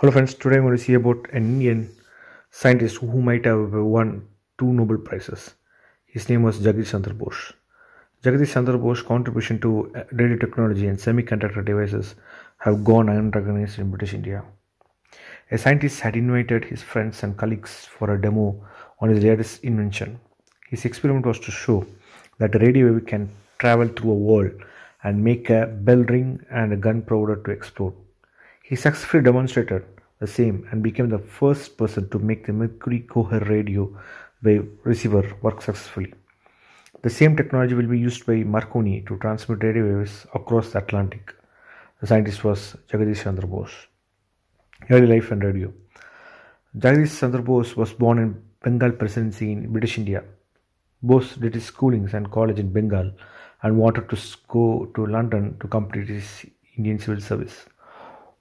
Hello friends, today I'm going to see about an Indian scientist who might have won two Nobel Prizes. His name was Jagdish Chandra Bose. Jagdish Chandra Bose's contribution to uh, radio technology and semiconductor devices have gone unrecognized in British India. A scientist had invited his friends and colleagues for a demo on his latest invention. His experiment was to show that a radio wave can travel through a wall and make a bell ring and a gunpowder to explode. He successfully demonstrated the same and became the first person to make the Mercury Coherer radio wave receiver work successfully. The same technology will be used by Marconi to transmit radio waves across the Atlantic. The scientist was Jagadish Chandra Bose. Early life and radio. Jagadish Chandra Bose was born in Bengal Presidency in British India. Bose did his schoolings and college in Bengal and wanted to go to London to complete his Indian civil service.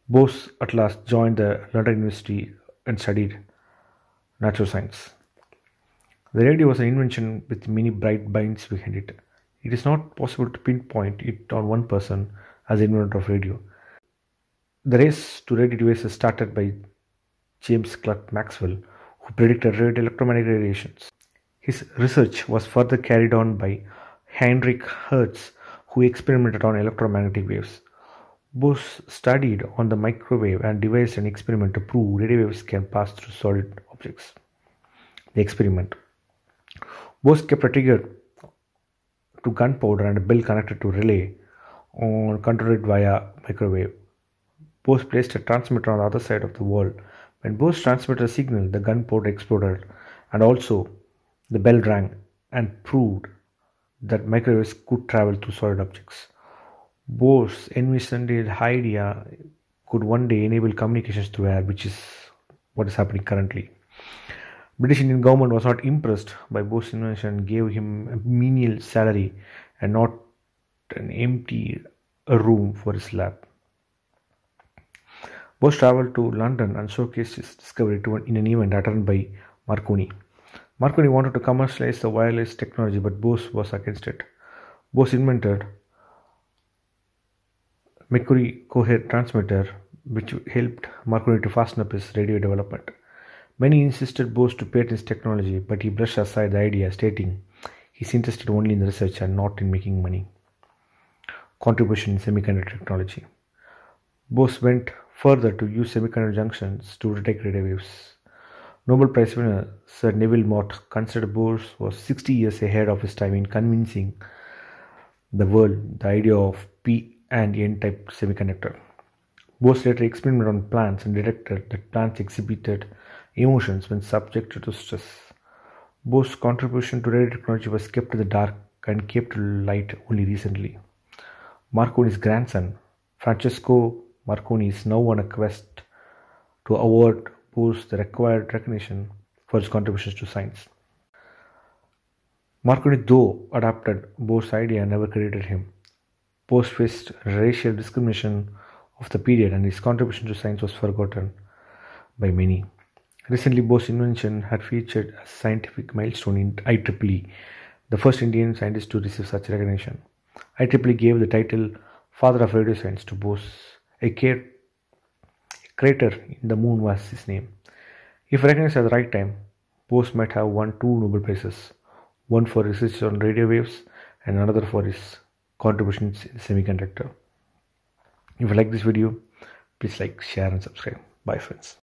Bose at last joined the London University and studied natural science. The radio was an invention with many bright minds behind it. It is not possible to pinpoint it on one person as the inventor of radio. The race to radio devices started by James Clerk Maxwell, who predicted radio electromagnetic radiations. His research was further carried on by Heinrich Hertz, who experimented on electromagnetic waves. Bose studied on the microwave and devised an experiment to prove radio waves can pass through solid objects. The experiment. Bose kept a trigger to gunpowder and a bell connected to relay on controlled via microwave. Bose placed a transmitter on the other side of the wall. When Bose transmitted a signal, the gunpowder exploded and also the bell rang and proved that microwaves could travel through solid objects. Bose envisioned the idea could one day enable communications through air, which is what is happening currently. British Indian government was not impressed by Bose's invention gave him a menial salary and not an empty room for his lab. Bose traveled to London and showcased his discovery to, in an event attended by Marconi. Marconi wanted to commercialize the wireless technology, but Bose was against it. Bose invented Mercury Coherer transmitter, which helped Marconi to fasten up his radio development. Many insisted Bose to patent his technology, but he brushed aside the idea, stating he's interested only in research and not in making money. Contribution in semiconductor technology. Bose went further to use semiconductor junctions to detect radio waves. Nobel Prize winner Sir Neville Mott considered Bose was 60 years ahead of his time in convincing the world the idea of P and N type semiconductor. Bose later experimented on plants and detected that plants exhibited emotions when subjected to stress. Bose's contribution to radio technology was kept in the dark and kept to light only recently. Marconi's grandson, Francesco Marconi, is now on a quest to award Bose the required recognition for his contributions to science. Marconi, though adopted Bose's idea, and never credited him. Bose faced racial discrimination of the period and his contribution to science was forgotten by many. Recently, Bose's invention had featured a scientific milestone in IEEE, the first Indian scientist to receive such recognition. IEEE gave the title Father of Radio Science to Bose. A crater in the moon was his name. If recognized at the right time, Bose might have won two Nobel Prizes, one for research on radio waves and another for his contributions in semiconductor. If you like this video, please like, share and subscribe. Bye friends.